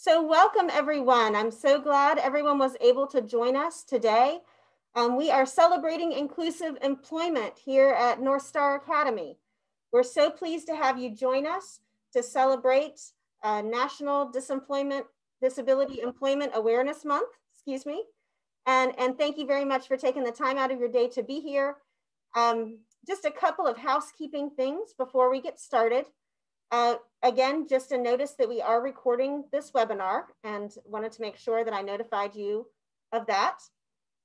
So welcome everyone. I'm so glad everyone was able to join us today. Um, we are celebrating inclusive employment here at Northstar Academy. We're so pleased to have you join us to celebrate uh, National Disemployment Disability Employment Awareness Month, excuse me. And, and thank you very much for taking the time out of your day to be here. Um, just a couple of housekeeping things before we get started. Uh, again, just a notice that we are recording this webinar and wanted to make sure that I notified you of that.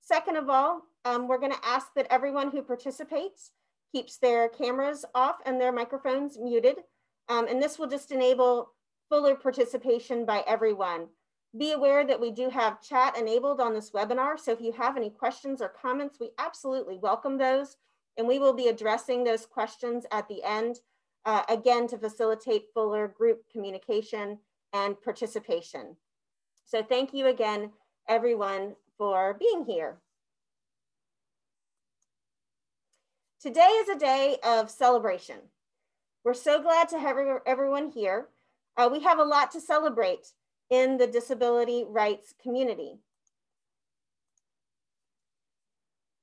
Second of all, um, we're gonna ask that everyone who participates keeps their cameras off and their microphones muted. Um, and this will just enable fuller participation by everyone. Be aware that we do have chat enabled on this webinar. So if you have any questions or comments, we absolutely welcome those. And we will be addressing those questions at the end, uh, again, to facilitate fuller group communication and participation. So thank you again, everyone, for being here. Today is a day of celebration. We're so glad to have everyone here. Uh, we have a lot to celebrate in the disability rights community.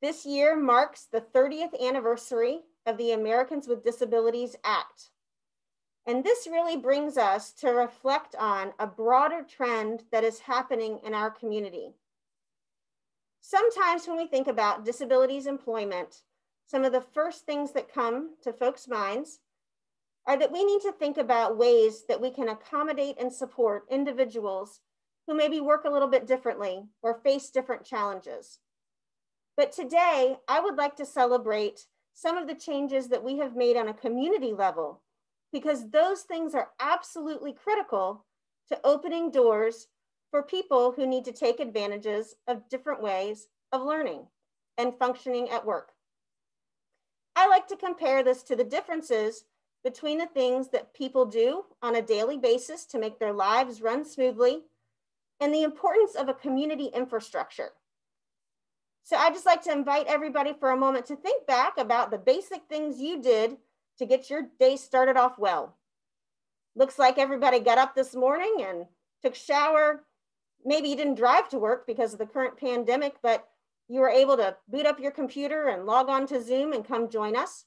This year marks the 30th anniversary of the Americans with Disabilities Act. And this really brings us to reflect on a broader trend that is happening in our community. Sometimes when we think about disabilities employment, some of the first things that come to folks' minds are that we need to think about ways that we can accommodate and support individuals who maybe work a little bit differently or face different challenges. But today, I would like to celebrate some of the changes that we have made on a community level, because those things are absolutely critical to opening doors for people who need to take advantages of different ways of learning and functioning at work. I like to compare this to the differences between the things that people do on a daily basis to make their lives run smoothly and the importance of a community infrastructure. So I just like to invite everybody for a moment to think back about the basic things you did to get your day started off well. Looks like everybody got up this morning and took shower. Maybe you didn't drive to work because of the current pandemic, but you were able to boot up your computer and log on to Zoom and come join us.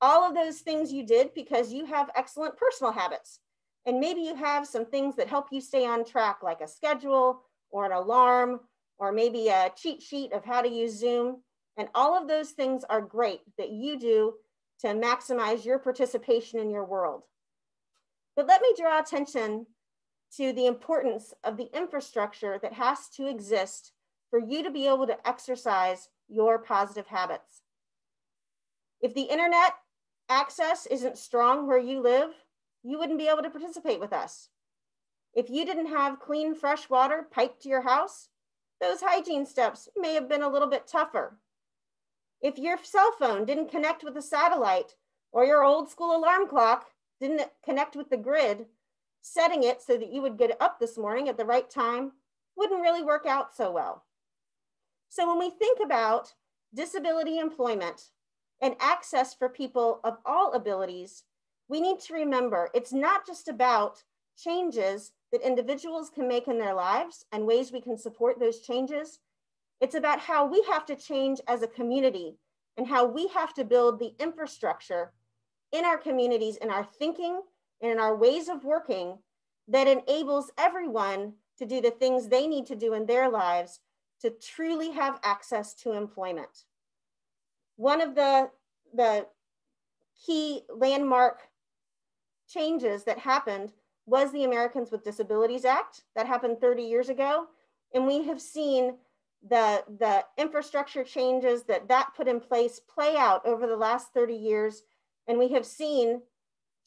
All of those things you did because you have excellent personal habits. And maybe you have some things that help you stay on track, like a schedule or an alarm or maybe a cheat sheet of how to use Zoom. And all of those things are great that you do to maximize your participation in your world. But let me draw attention to the importance of the infrastructure that has to exist for you to be able to exercise your positive habits. If the internet access isn't strong where you live, you wouldn't be able to participate with us. If you didn't have clean, fresh water piped to your house, those hygiene steps may have been a little bit tougher. If your cell phone didn't connect with a satellite or your old school alarm clock didn't connect with the grid, setting it so that you would get up this morning at the right time wouldn't really work out so well. So when we think about disability employment and access for people of all abilities, we need to remember it's not just about changes that individuals can make in their lives and ways we can support those changes. It's about how we have to change as a community and how we have to build the infrastructure in our communities, in our thinking, and in our ways of working that enables everyone to do the things they need to do in their lives to truly have access to employment. One of the, the key landmark changes that happened was the Americans with Disabilities Act that happened 30 years ago. And we have seen the, the infrastructure changes that that put in place play out over the last 30 years. And we have seen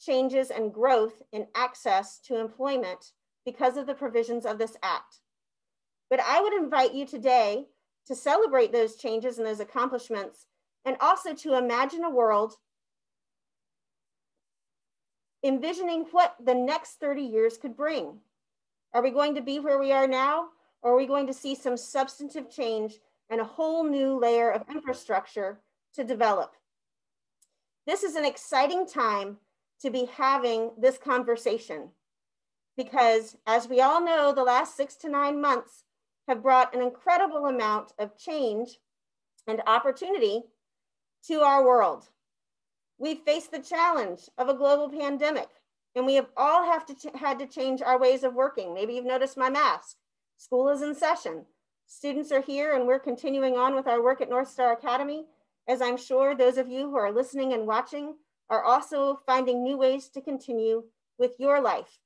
changes and growth in access to employment because of the provisions of this act. But I would invite you today to celebrate those changes and those accomplishments and also to imagine a world envisioning what the next 30 years could bring. Are we going to be where we are now? Or are we going to see some substantive change and a whole new layer of infrastructure to develop? This is an exciting time to be having this conversation because as we all know, the last six to nine months have brought an incredible amount of change and opportunity to our world. We've faced the challenge of a global pandemic and we have all have to had to change our ways of working. Maybe you've noticed my mask. School is in session. Students are here and we're continuing on with our work at Northstar Academy. As I'm sure those of you who are listening and watching are also finding new ways to continue with your life.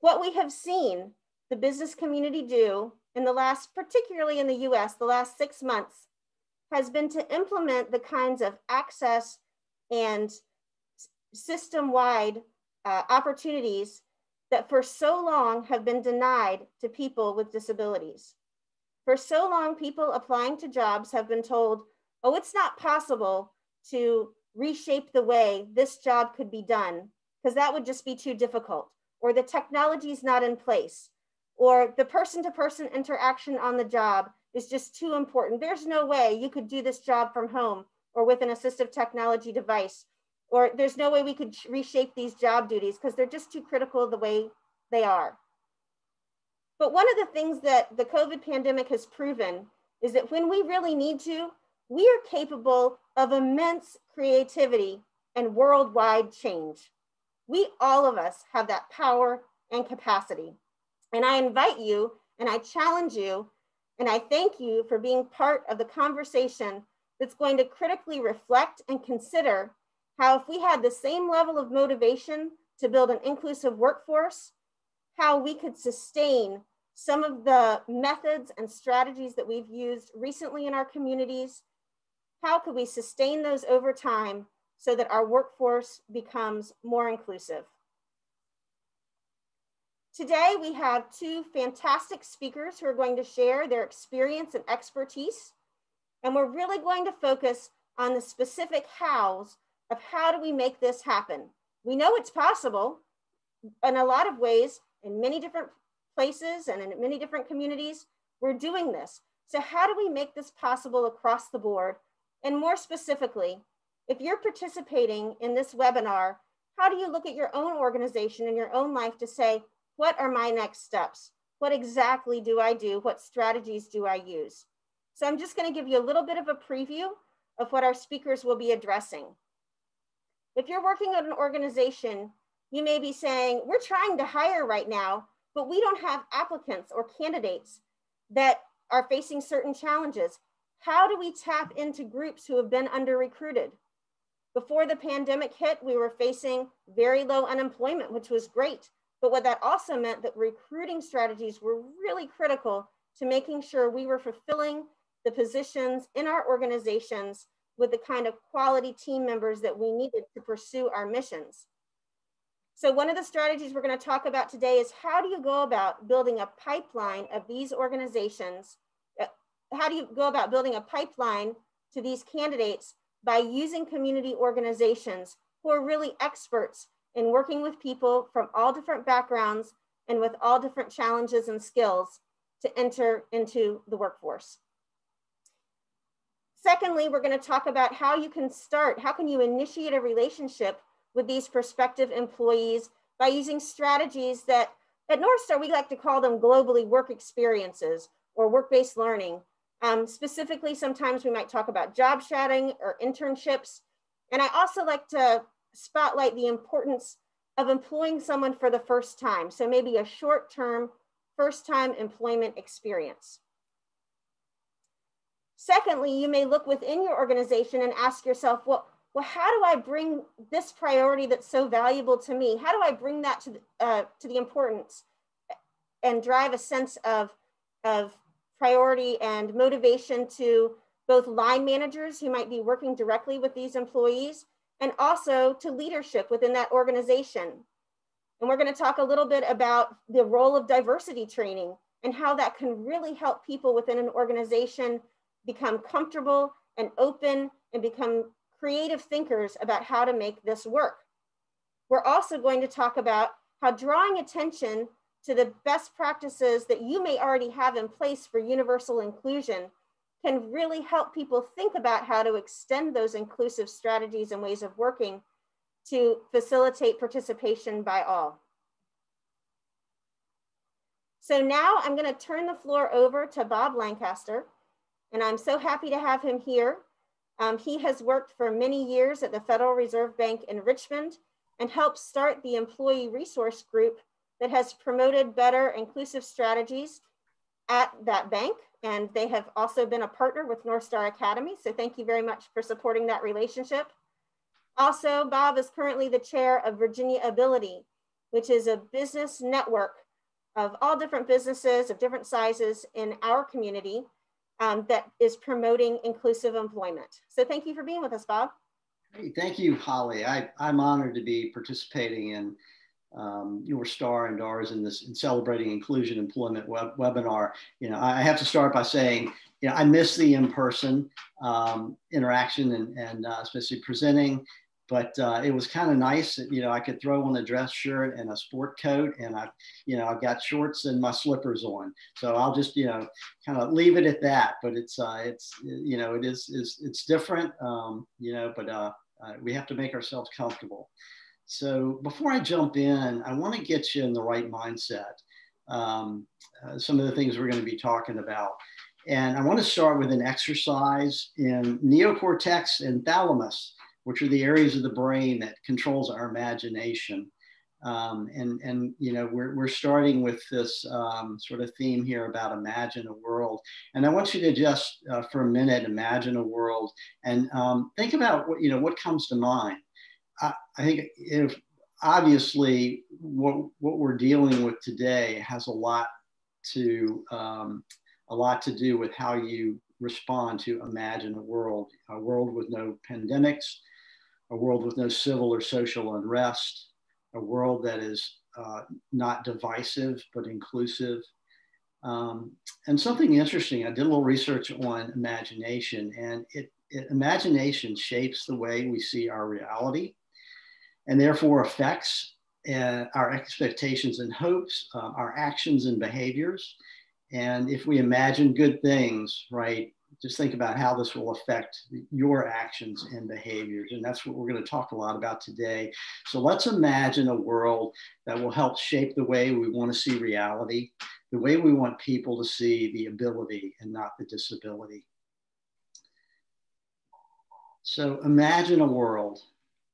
What we have seen the business community do in the last, particularly in the US, the last six months, has been to implement the kinds of access and system-wide uh, opportunities that for so long have been denied to people with disabilities. For so long, people applying to jobs have been told, oh, it's not possible to reshape the way this job could be done, because that would just be too difficult, or the technology is not in place, or the person to person interaction on the job is just too important. There's no way you could do this job from home or with an assistive technology device, or there's no way we could reshape these job duties because they're just too critical the way they are. But one of the things that the COVID pandemic has proven is that when we really need to, we are capable of immense creativity and worldwide change. We, all of us, have that power and capacity. And I invite you and I challenge you and I thank you for being part of the conversation that's going to critically reflect and consider how if we had the same level of motivation to build an inclusive workforce, how we could sustain some of the methods and strategies that we've used recently in our communities, how could we sustain those over time so that our workforce becomes more inclusive? Today, we have two fantastic speakers who are going to share their experience and expertise. And we're really going to focus on the specific hows of how do we make this happen. We know it's possible in a lot of ways in many different places and in many different communities, we're doing this. So how do we make this possible across the board? And more specifically, if you're participating in this webinar, how do you look at your own organization and your own life to say, what are my next steps? What exactly do I do? What strategies do I use? So I'm just gonna give you a little bit of a preview of what our speakers will be addressing. If you're working at an organization, you may be saying, we're trying to hire right now, but we don't have applicants or candidates that are facing certain challenges. How do we tap into groups who have been under recruited? Before the pandemic hit, we were facing very low unemployment, which was great. But what that also meant that recruiting strategies were really critical to making sure we were fulfilling the positions in our organizations with the kind of quality team members that we needed to pursue our missions. So one of the strategies we're gonna talk about today is how do you go about building a pipeline of these organizations? Uh, how do you go about building a pipeline to these candidates by using community organizations who are really experts in working with people from all different backgrounds and with all different challenges and skills to enter into the workforce. Secondly, we're gonna talk about how you can start, how can you initiate a relationship with these prospective employees by using strategies that at Northstar, we like to call them globally work experiences or work-based learning. Um, specifically, sometimes we might talk about job shadowing or internships. And I also like to spotlight the importance of employing someone for the first time. So maybe a short-term, first-time employment experience. Secondly, you may look within your organization and ask yourself, well, well, how do I bring this priority that's so valuable to me? How do I bring that to the, uh, to the importance and drive a sense of, of priority and motivation to both line managers who might be working directly with these employees and also to leadership within that organization. And we're gonna talk a little bit about the role of diversity training and how that can really help people within an organization become comfortable and open and become creative thinkers about how to make this work. We're also going to talk about how drawing attention to the best practices that you may already have in place for universal inclusion can really help people think about how to extend those inclusive strategies and ways of working to facilitate participation by all. So now I'm gonna turn the floor over to Bob Lancaster, and I'm so happy to have him here. Um, he has worked for many years at the Federal Reserve Bank in Richmond and helped start the employee resource group that has promoted better inclusive strategies at that bank. And they have also been a partner with Northstar Academy. So thank you very much for supporting that relationship. Also, Bob is currently the chair of Virginia Ability, which is a business network of all different businesses of different sizes in our community um, that is promoting inclusive employment. So thank you for being with us, Bob. Hey, thank you, Holly. I, I'm honored to be participating in um, Northstar and ours in this in celebrating inclusion employment web, webinar. You know, I have to start by saying, you know, I miss the in-person um, interaction and, and uh, especially presenting but uh, it was kind of nice that, you know, I could throw on a dress shirt and a sport coat and I, you know, I've got shorts and my slippers on. So I'll just, you know, kind of leave it at that, but it's, uh, it's, you know, it is, is it's different, um, you know, but uh, uh, we have to make ourselves comfortable. So before I jump in, I want to get you in the right mindset. Um, uh, some of the things we're going to be talking about. And I want to start with an exercise in neocortex and thalamus which are the areas of the brain that controls our imagination. Um, and, and, you know, we're, we're starting with this um, sort of theme here about imagine a world. And I want you to just uh, for a minute, imagine a world and um, think about what, you know, what comes to mind. I, I think if obviously what, what we're dealing with today has a lot to, um, a lot to do with how you respond to imagine a world, a world with no pandemics, a world with no civil or social unrest, a world that is uh, not divisive but inclusive. Um, and something interesting, I did a little research on imagination, and it, it, imagination shapes the way we see our reality and therefore affects uh, our expectations and hopes, uh, our actions and behaviors. And if we imagine good things, right, just think about how this will affect your actions and behaviors. And that's what we're going to talk a lot about today. So let's imagine a world that will help shape the way we want to see reality, the way we want people to see the ability and not the disability. So imagine a world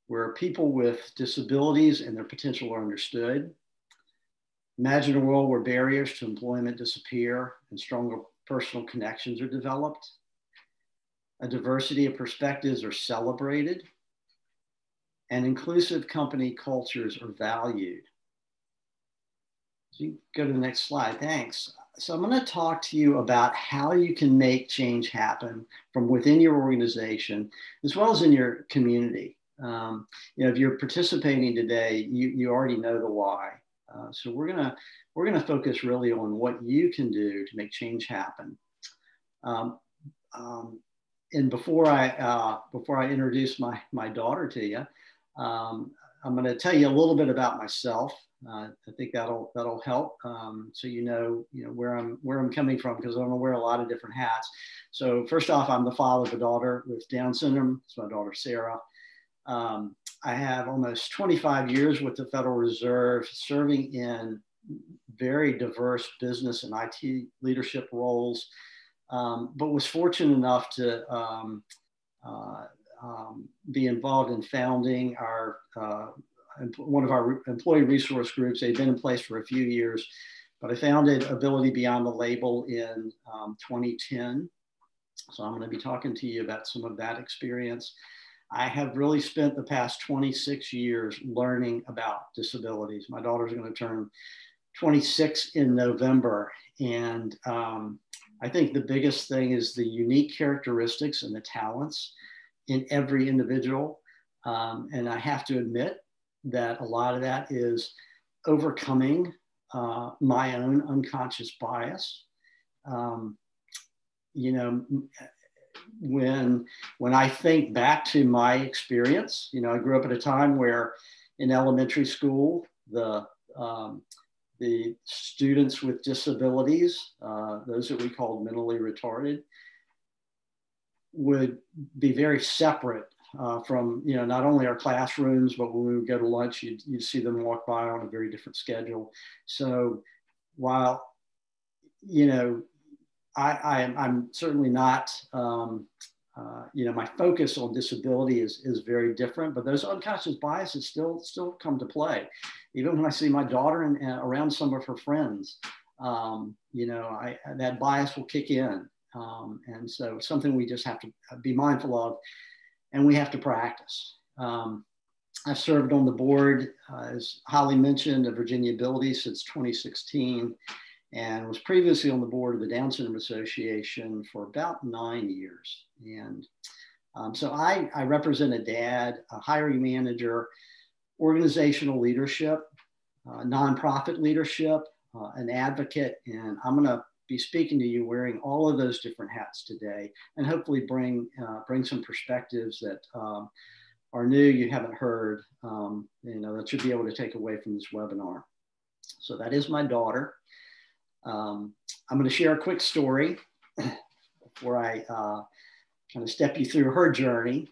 where people with disabilities and their potential are understood. Imagine a world where barriers to employment disappear and stronger personal connections are developed, a diversity of perspectives are celebrated, and inclusive company cultures are valued. So you go to the next slide, thanks. So I'm going to talk to you about how you can make change happen from within your organization as well as in your community. Um, you know, if you're participating today, you, you already know the why. Uh, so we're gonna we're gonna focus really on what you can do to make change happen. Um, um, and before I uh, before I introduce my my daughter to you, um, I'm going to tell you a little bit about myself. Uh, I think that'll that'll help, um, so you know you know where I'm where I'm coming from because I'm to wear a lot of different hats. So first off, I'm the father of a daughter with Down syndrome. It's my daughter Sarah. Um, I have almost 25 years with the Federal Reserve, serving in very diverse business and IT leadership roles, um, but was fortunate enough to um, uh, um, be involved in founding our uh, one of our employee resource groups. They've been in place for a few years, but I founded Ability Beyond the Label in um, 2010. So I'm going to be talking to you about some of that experience. I have really spent the past 26 years learning about disabilities. My daughter's going to turn 26 in November. And um, I think the biggest thing is the unique characteristics and the talents in every individual. Um, and I have to admit that a lot of that is overcoming uh, my own unconscious bias. Um, you know, when when I think back to my experience, you know, I grew up at a time where in elementary school the um, the students with disabilities, uh, those that we called mentally retarded, would be very separate uh, from you know not only our classrooms, but when we would go to lunch, you'd, you'd see them walk by on a very different schedule. So while you know, I, am certainly not, um, uh, you know, my focus on disability is, is very different, but those unconscious biases still, still come to play. Even when I see my daughter and, around some of her friends, um, you know, I, that bias will kick in. Um, and so something we just have to be mindful of and we have to practice. Um, I've served on the board, uh, as Holly mentioned, of Virginia Ability since 2016 and was previously on the board of the Down Syndrome Association for about nine years. And um, so I, I represent a dad, a hiring manager, organizational leadership, uh, nonprofit leadership, uh, an advocate, and I'm going to be speaking to you wearing all of those different hats today, and hopefully bring uh, bring some perspectives that um, are new, you haven't heard, um, you know, that you'll be able to take away from this webinar. So that is my daughter. Um, I'm going to share a quick story before I uh, kind of step you through her journey.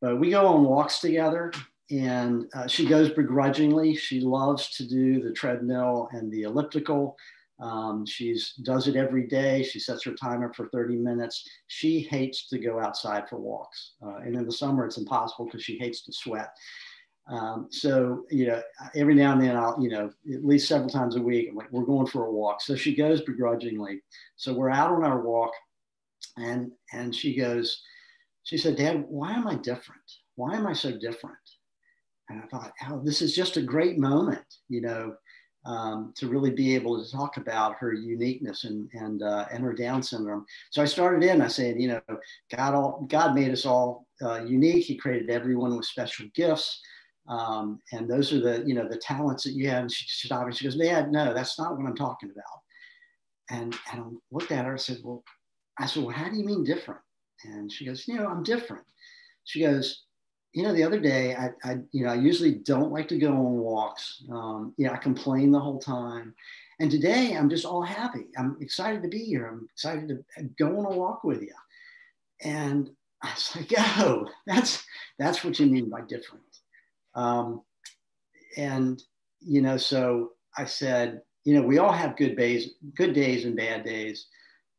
But we go on walks together, and uh, she goes begrudgingly. She loves to do the treadmill and the elliptical. Um, she does it every day. She sets her timer for 30 minutes. She hates to go outside for walks. Uh, and in the summer, it's impossible because she hates to sweat. Um, so, you know, every now and then I'll, you know, at least several times a week, I'm like, we're going for a walk. So she goes begrudgingly. So we're out on our walk and, and she goes, she said, Dad, why am I different? Why am I so different? And I thought, oh, this is just a great moment, you know, um, to really be able to talk about her uniqueness and and uh, and her Down syndrome. So I started in. I said, you know, God all God made us all uh, unique. He created everyone with special gifts. Um, and those are the, you know, the talents that you have. And she, she and she goes, Dad, no, that's not what I'm talking about. And, and I looked at her and said, well, I said, well, how do you mean different? And she goes, you know, I'm different. She goes, you know, the other day, I, I you know, I usually don't like to go on walks. Um, you know, I complain the whole time. And today I'm just all happy. I'm excited to be here. I'm excited to go on a walk with you. And I was like, oh, that's, that's what you mean by different. Um, and, you know, so I said, you know, we all have good days, good days and bad days.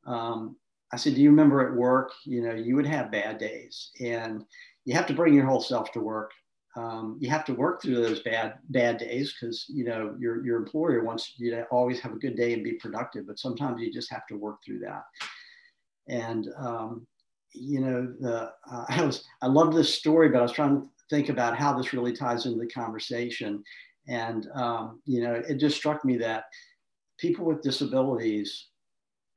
Um, I said, do you remember at work, you know, you would have bad days and you have to bring your whole self to work. Um, you have to work through those bad bad days because you know your your employer wants you to always have a good day and be productive, but sometimes you just have to work through that. And um, you know, the uh, I was I love this story, but I was trying to think about how this really ties into the conversation. And, um, you know, it just struck me that people with disabilities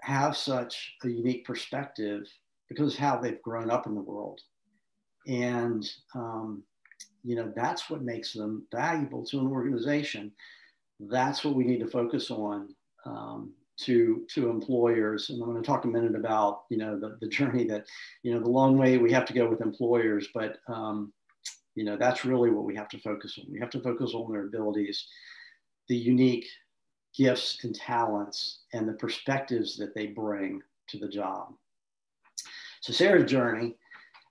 have such a unique perspective because of how they've grown up in the world. And, um, you know, that's what makes them valuable to an organization. That's what we need to focus on um, to to employers and i'm going to talk a minute about you know the, the journey that you know the long way we have to go with employers but um, you know, that's really what we have to focus on. We have to focus on their abilities, the unique gifts and talents, and the perspectives that they bring to the job. So Sarah's journey,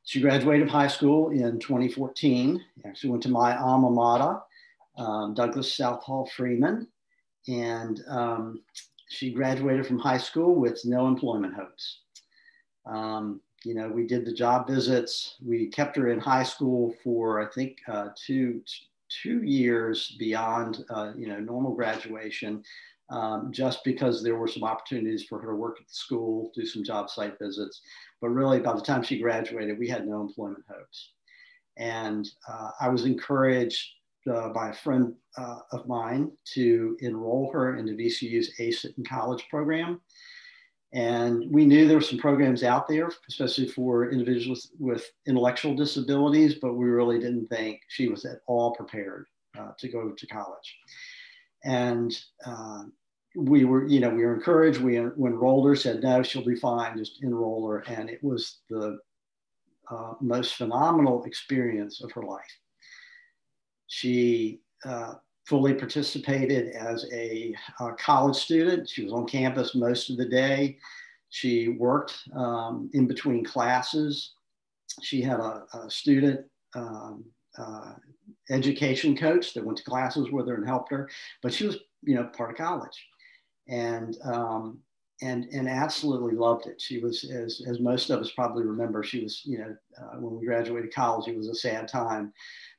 she graduated high school in 2014. Actually went to my alma mater, um, Douglas Southall Freeman, and um, she graduated from high school with no employment hopes. Um, you know, we did the job visits. We kept her in high school for I think uh, two two years beyond uh, you know normal graduation, um, just because there were some opportunities for her to work at the school, do some job site visits. But really, by the time she graduated, we had no employment hopes. And uh, I was encouraged uh, by a friend uh, of mine to enroll her into VCU's ACE in College program. And we knew there were some programs out there, especially for individuals with intellectual disabilities, but we really didn't think she was at all prepared uh, to go to college. And uh, we were, you know, we were encouraged. We, enrolled her, said, no, she'll be fine, just enroll her. And it was the uh, most phenomenal experience of her life. She uh, fully participated as a, a, college student. She was on campus most of the day. She worked um, in between classes. She had a, a student um, uh, education coach that went to classes with her and helped her, but she was, you know, part of college. And um, and and absolutely loved it. She was, as as most of us probably remember, she was, you know, uh, when we graduated college, it was a sad time.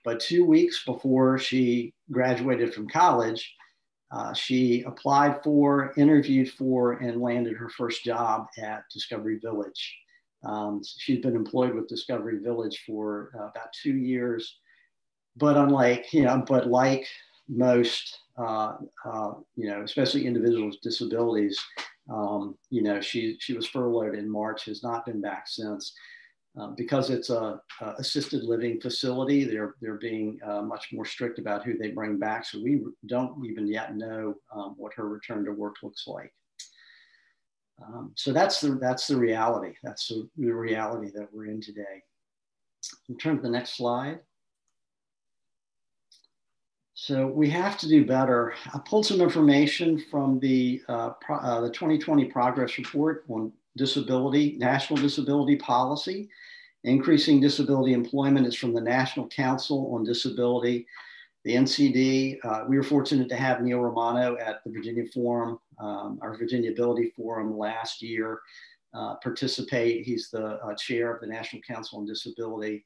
But two weeks before she graduated from college, uh, she applied for, interviewed for, and landed her first job at Discovery Village. Um, she's been employed with Discovery Village for uh, about two years, but unlike, you know, but like most, uh, uh you know, especially individuals with disabilities, um, you know, she, she was furloughed in March, has not been back since. Uh, because it's a, a, assisted living facility, they're, they're being uh, much more strict about who they bring back. So we don't even yet know um, what her return to work looks like. Um, so that's the, that's the reality. That's the, the reality that we're in today. In turn to the next slide. So we have to do better. I pulled some information from the, uh, uh, the 2020 progress report on disability, national disability policy. Increasing disability employment is from the National Council on Disability, the NCD. Uh, we were fortunate to have Neil Romano at the Virginia Forum, um, our Virginia Ability Forum last year, uh, participate. He's the uh, chair of the National Council on Disability.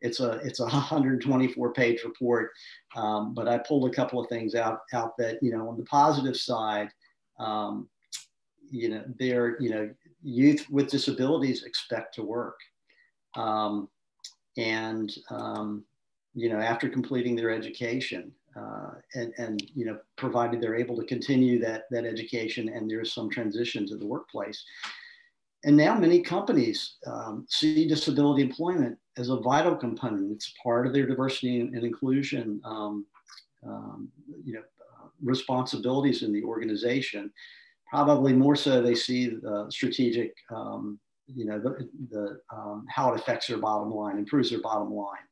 It's a it's a 124 page report, um, but I pulled a couple of things out out that you know on the positive side, um, you know there you know youth with disabilities expect to work. Um, and, um, you know, after completing their education, uh, and, and, you know, provided they're able to continue that, that education and there's some transition to the workplace. And now many companies um, see disability employment as a vital component. It's part of their diversity and, and inclusion, um, um, you know, uh, responsibilities in the organization probably more so they see the strategic, um, you know, the, the um, how it affects their bottom line, improves their bottom line.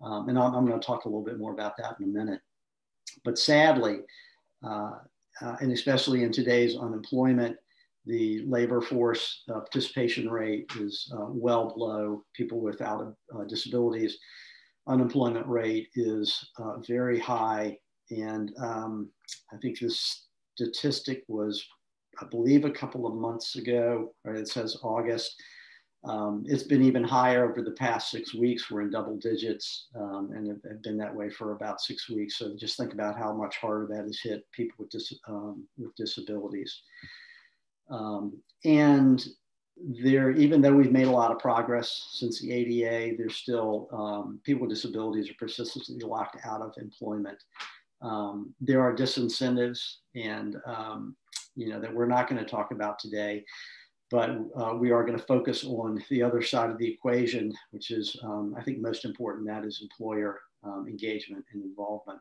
Um, and I'm, I'm going to talk a little bit more about that in a minute. But sadly, uh, uh, and especially in today's unemployment, the labor force uh, participation rate is uh, well below people without uh, disabilities. Unemployment rate is uh, very high. And um, I think this statistic was I believe a couple of months ago, or it says August. Um, it's been even higher over the past six weeks. We're in double digits um, and have, have, been that way for about six weeks. So just think about how much harder that has hit people with, dis, um, with disabilities. Um, and there, even though we've made a lot of progress since the ADA, there's still um, people with disabilities are persistently locked out of employment. Um, there are disincentives and you know, that we're not going to talk about today. But uh, we are going to focus on the other side of the equation, which is, um, I think, most important. That is employer um, engagement and involvement.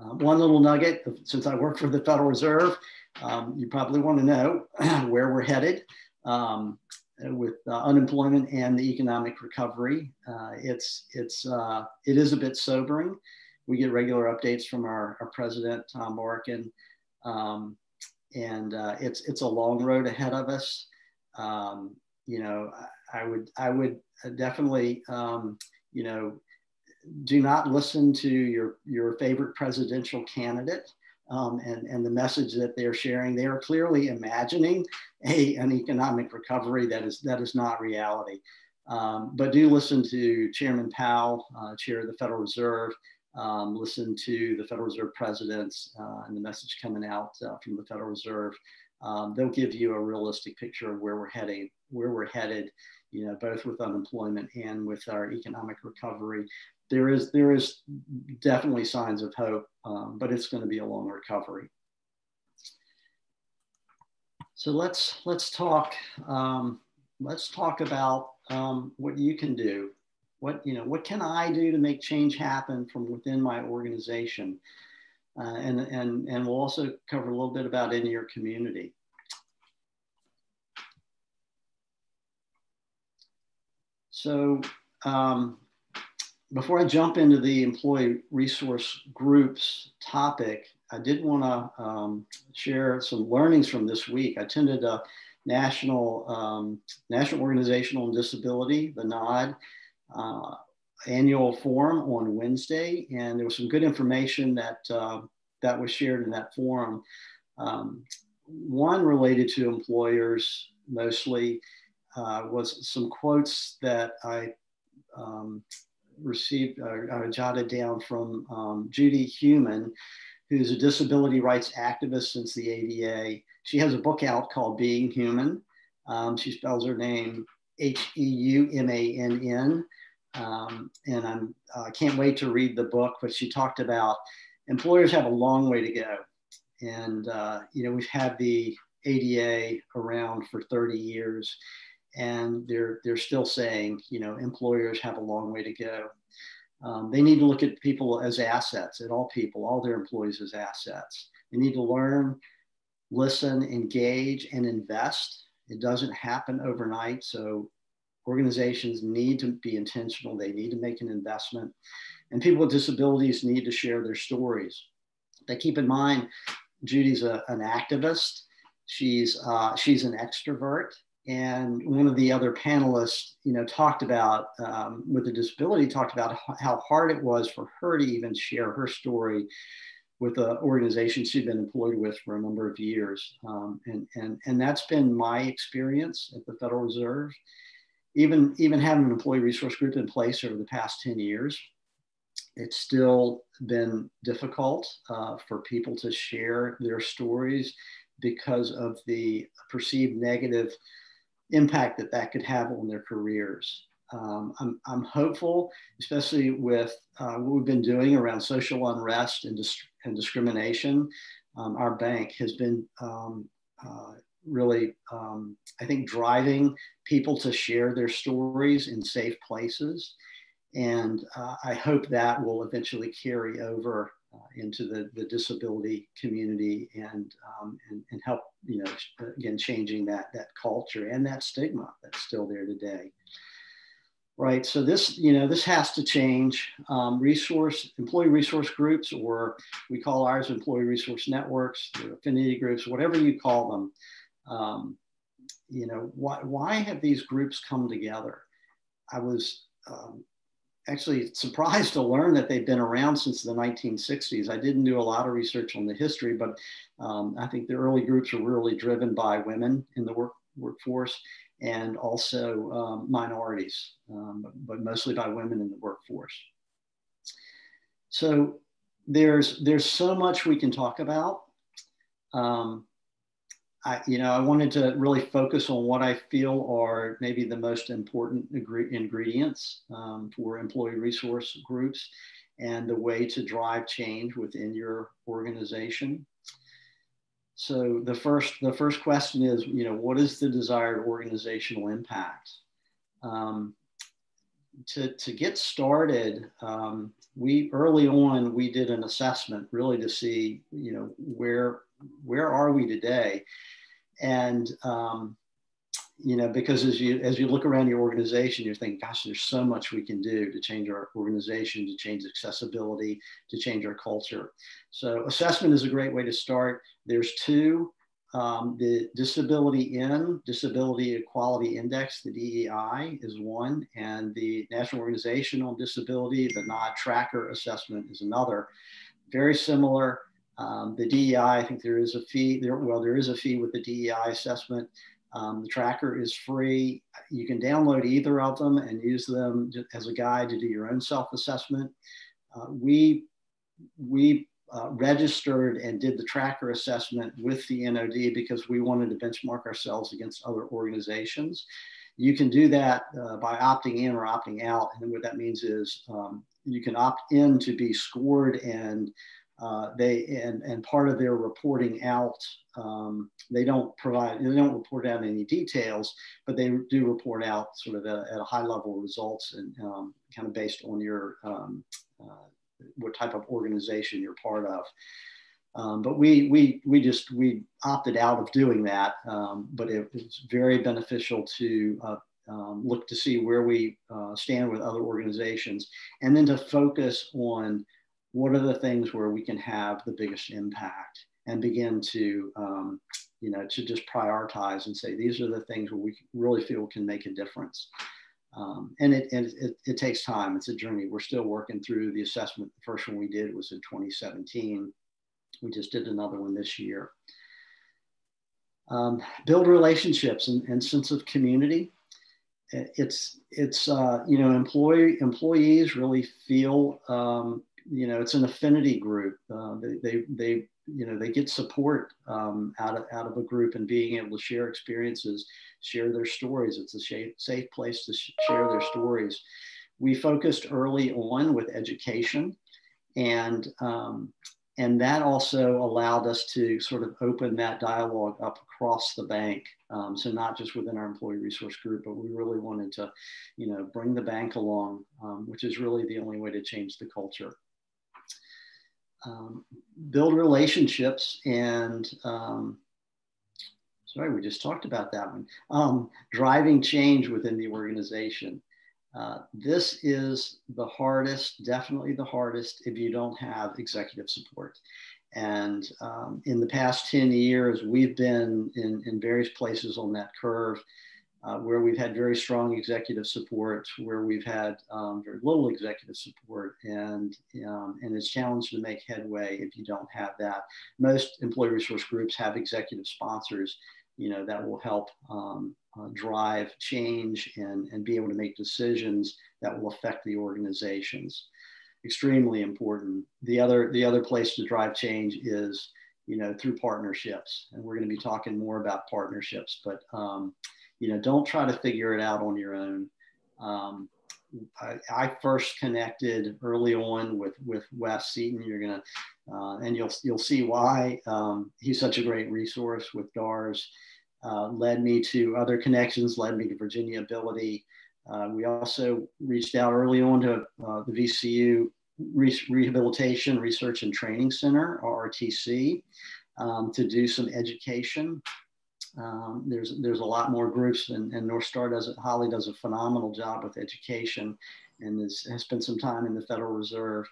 Uh, one little nugget, since I work for the Federal Reserve, um, you probably want to know where we're headed um, with uh, unemployment and the economic recovery. Uh, it's, it's, uh, it is a bit sobering. We get regular updates from our, our president, Tom Barkin, um, and uh, it's it's a long road ahead of us. Um, you know, I, would I would definitely um, you know do not listen to your your favorite presidential candidate. Um, and, and the message that they're sharing, they are clearly imagining a, an economic recovery that is, that is not reality. Um, but do listen to Chairman Powell, uh, Chair of the Federal Reserve, um, listen to the Federal Reserve presidents uh, and the message coming out uh, from the Federal Reserve. Um, they'll give you a realistic picture of where we're heading, where we're headed, you know, both with unemployment and with our economic recovery. There is there is definitely signs of hope, um, but it's going to be a long recovery. So let's let's talk um, let's talk about um, what you can do what, you know, what can I do to make change happen from within my organization? Uh, and, and, and we'll also cover a little bit about in your community. So um, before I jump into the employee resource groups topic, I did want to um, share some learnings from this week. I attended a national um, National Organization on Disability, the NOD, uh, annual forum on Wednesday, and there was some good information that uh, that was shared in that forum. Um, one related to employers mostly uh, was some quotes that I um, received, uh, I jotted down from um, Judy Heumann, who's a disability rights activist since the ADA. She has a book out called Being Heumann. Um, she spells her name H E U M A N N. Um, and I uh, can't wait to read the book, but she talked about employers have a long way to go. And, uh, you know, we've had the ADA around for 30 years and they're they're still saying you know employers have a long way to go um, they need to look at people as assets at all people all their employees as assets they need to learn listen engage and invest it doesn't happen overnight so organizations need to be intentional. They need to make an investment. And people with disabilities need to share their stories. They keep in mind judy's a, an activist. She's uh, she's an extrovert. And one of the other panelists, you know, talked about um, with a disability, talked about how hard it was for her to even share her story with an organization she'd been employed with for a number of years. Um, and, and, and that's been my experience at the Federal Reserve. Even, even having an employee resource group in place over the past 10 years, it's still been difficult uh, for people to share their stories because of the perceived negative impact that that could have on their careers. Um, I'm, I'm hopeful, especially with uh, what we've been doing around social unrest and, dis- and discrimination. Um, our bank has been um, uh, really, um, I think, driving people to share their stories in safe places. And uh, I hope that will eventually carry over uh, into the, the disability community and, um, and, and help, you know, again, changing that, that culture and that stigma that's still there today. Right, so this, you know, this has to change. Um, resource, employee resource groups, or we call ours employee resource networks, affinity groups, whatever you call them. Um, you know, why, why have these groups come together? I was um, actually surprised to learn that they've been around since the 1960s. I didn't do a lot of research on the history, but um, I think the early groups were really driven by women in the work, workforce and also um, minorities, um, but, but, mostly by women in the workforce. So there's, there's so much we can talk about. Um, I, you know, I wanted to really focus on what I feel are maybe the most important ingredients um, for employee resource groups and the way to drive change within your organization. So the first, the first question is, you know, what is the desired organizational impact? Um, to, to get started, um, we early on we did an assessment really to see, you know, where where are we today? And um, you know, because as you as you look around your organization, you're thinking, gosh, there's so much we can do to change our organization, to change accessibility, to change our culture. So assessment is a great way to start. There's two. Um, the Disability In, Disability Equality Index, the DEI, is one, and the National Organization on Disability, the NOD Tracker Assessment, is another. Very similar. Um, the DEI, I think there is a fee there. Well, there is a fee with the DEI assessment. Um, the tracker is free. You can download either of them and use them as a guide to do your own self-assessment. Uh, we we uh, registered and did the tracker assessment with the NOD because we wanted to benchmark ourselves against other organizations. You can do that uh, by opting in or opting out. And what that means is um, you can opt in to be scored and uh, they and, and part of their reporting out, um, they don't provide, they don't report out any details, but they do report out sort of a, at a high level results and um, kind of based on your um, uh, what type of organization you're part of. Um, but we we we just we opted out of doing that, um, but it, it's very beneficial to uh, um, look to see where we uh, stand with other organizations, and then to focus on what are the things where we can have the biggest impact and begin to um, you know to just prioritize and say these are the things where we really feel can make a difference. Um, and it, and it, it, takes time. It's a journey. We're still working through the assessment. The first one we did was in 2017 we just did another one this year. Um, build relationships and, and, sense of community. It's it's uh, you know employee employees really feel um, you know it's an affinity group. Uh, they, they they you know they get support um, out of out of a group and being able to share experiences, share their stories. It's a safe safe place to sh- share their stories. We focused early on with education, and um, and that also allowed us to sort of open that dialogue up across the bank. Um, so not just within our employee resource group, but we really wanted to, you know, bring the bank along, um, which is really the only way to change the culture. Um, build relationships and um, sorry, we just talked about that one. Um, driving change within the organization. Uh, this is the hardest, definitely the hardest if you don't have executive support. And um, in the past 10 years, we've been in, in various places on that curve uh, where we've had very strong executive support, where we've had um, very little executive support, and, um, and it's challenged to make headway if you don't have that. Most employee resource groups have executive sponsors, you know, that will help um, uh, drive change and, and be able to make decisions that will affect the organizations. Extremely important. The other, the other place to drive change is, you know, through partnerships. And we're going to be talking more about partnerships, but, um, you know, don't try to figure it out on your own. Um, I, I, first connected early on with with Wes Seaton. You're gonna, uh, and you'll you'll see why um, he's such a great resource with DARS uh, led me to other connections, led me to Virginia Ability. Uh, we also reached out early on to uh, the VCU Re Rehabilitation Research and Training Center, or RTC, um, to do some education. Um, there's there's a lot more groups, and, and Northstar does it. Holly does a phenomenal job with education, and has, has spent some time in the Federal Reserve.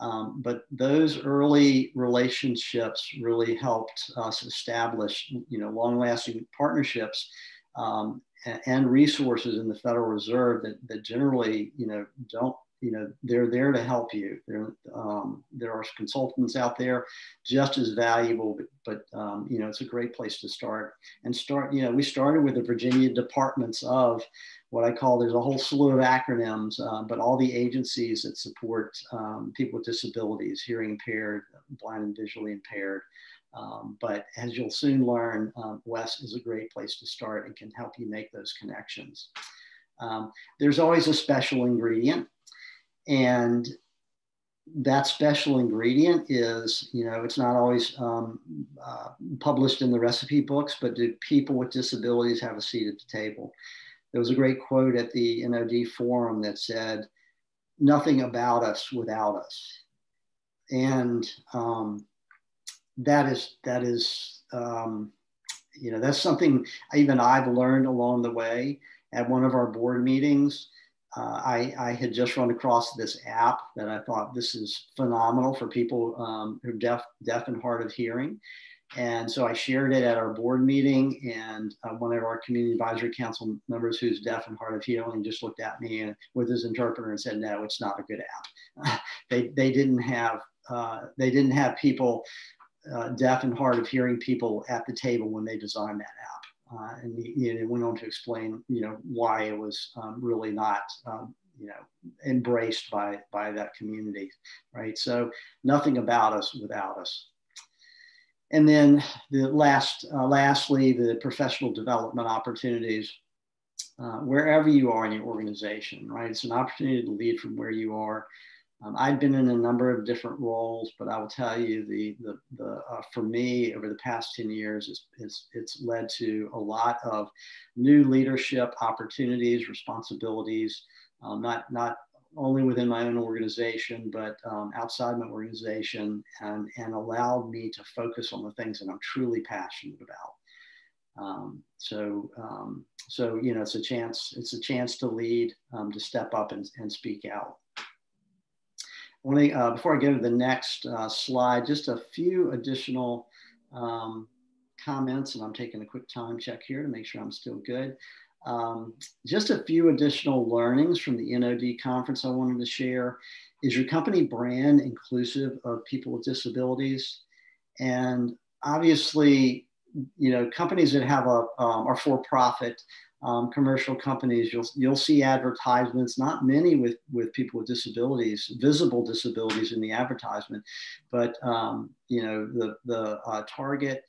Um, but those early relationships really helped us establish, you know, long-lasting partnerships um, and resources in the Federal Reserve that, that generally, you know, don't, you know, they're there to help you. There, um, there are consultants out there just as valuable, but, but um, you know, it's a great place to start. And start, you know, we started with the Virginia Departments of what I call there's a whole slew of acronyms, uh, but all the agencies that support um, people with disabilities, hearing impaired, blind and visually impaired. Um, but as you'll soon learn, uh, Wes is a great place to start and can help you make those connections. Um, there's always a special ingredient, and that special ingredient is, you know, it's not always um, uh, published in the recipe books, but do people with disabilities have a seat at the table? there was a great quote at the NOD forum that said, nothing about us without us. And um, that is, that is, um, you know, that's something even I've learned along the way at one of our board meetings. Uh, I, I, had just run across this app that I thought this is phenomenal for people um, who are deaf, deaf and hard of hearing. And so I shared it at our board meeting, and uh, one of our community advisory council members who's deaf and hard of hearing just looked at me and, with his interpreter and said, "No, it's not a good app." they they didn't have uh, they didn't have people uh, deaf and hard of hearing people at the table when they designed that app. Uh, and he, you know, went on to explain, you know, why it was um, really not um, you know embraced by by that community right so nothing about us without us and then the last, uh, lastly, the professional development opportunities. Uh, wherever you are in your organization, right? It's an opportunity to lead from where you are. Um, I've been in a number of different roles, but I will tell you the the, the uh, for me over the past ten years, it's, it's it's led to a lot of new leadership opportunities, responsibilities. Um, not not only within my own organization, but um, outside my organization, and, and allowed me to focus on the things that I'm truly passionate about. Um, so, um, so you know, it's a chance. It's a chance to lead, um, to step up and, and speak out. Only uh, before I go to the next uh, slide, just a few additional um, comments, and I'm taking a quick time check here to make sure I'm still good. Um, just a few additional learnings from the NOD conference I wanted to share. Is your company brand inclusive of people with disabilities? And obviously, you know, companies that have a um, are for profit, um, commercial companies, you'll you'll see advertisements. Not many with with people with disabilities, visible disabilities in the advertisement, but um, you know the the uh, Target,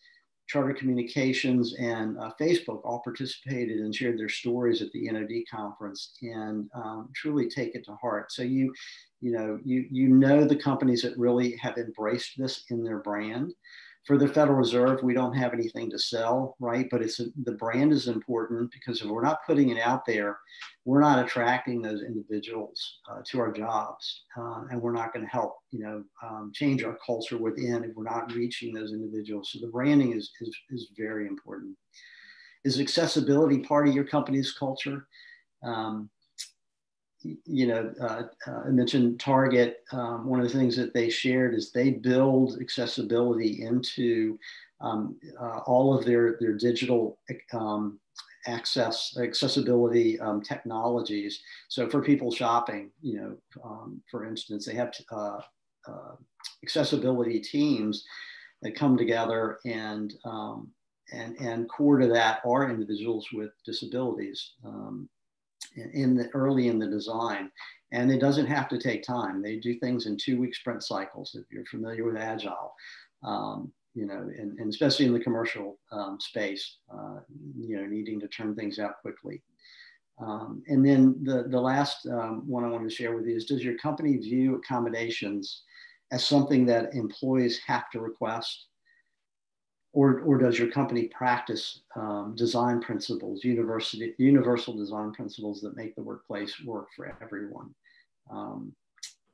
Charter Communications, and uh, Facebook all participated and shared their stories at the NOD conference, and um, truly take it to heart. So you you know you you know the companies that really have embraced this in their brand for the Federal Reserve, we don't have anything to sell, right? But it's the brand is important because if we're not putting it out there, we're not attracting those individuals uh, to our jobs, uh, and we're not going to help, you know, um, change our culture within if we're not reaching those individuals. So the branding is is, is very important. Is accessibility part of your company's culture? Um, you know, uh, uh, I mentioned Target. Um, one of the things that they shared is they build accessibility into um, uh, all of their their digital um, access accessibility um, technologies. So for people shopping, you know, um, for instance, they have uh, uh, accessibility teams that come together and um, and and core to that are individuals with disabilities. Um, in the early in the design and it doesn't have to take time. They do things in two week sprint cycles if you're familiar with agile. Um, you know and, and, especially in the commercial um, space uh, you know needing to turn things out quickly. Um, and then the, the last um, one i wanted to share with you is does your company view accommodations as something that employees have to request or, or does your company practice um, design principles, university, universal design principles that make the workplace work for everyone? Um,